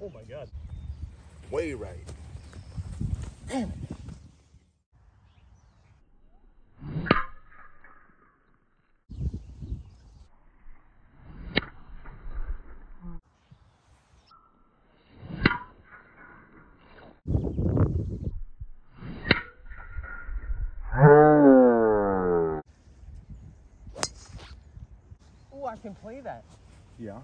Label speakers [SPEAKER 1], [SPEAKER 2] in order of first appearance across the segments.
[SPEAKER 1] Oh my god.
[SPEAKER 2] Way right.
[SPEAKER 1] Damn it.
[SPEAKER 3] Oh, I can play that.
[SPEAKER 2] Yeah.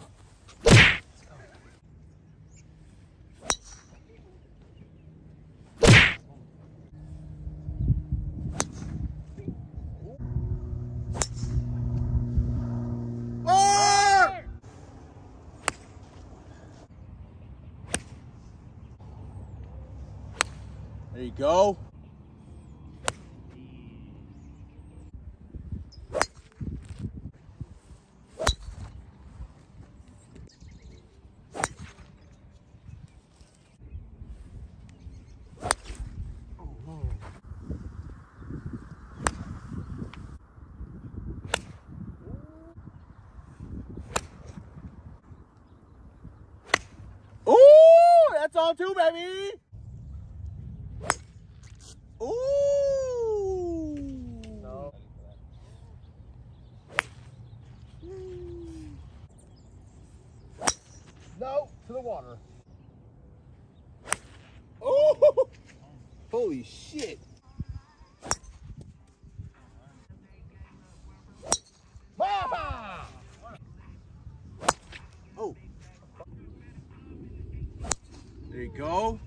[SPEAKER 2] There you go. Ooh, that's on too, baby. To the water. Oh, holy shit. Oh. There you go.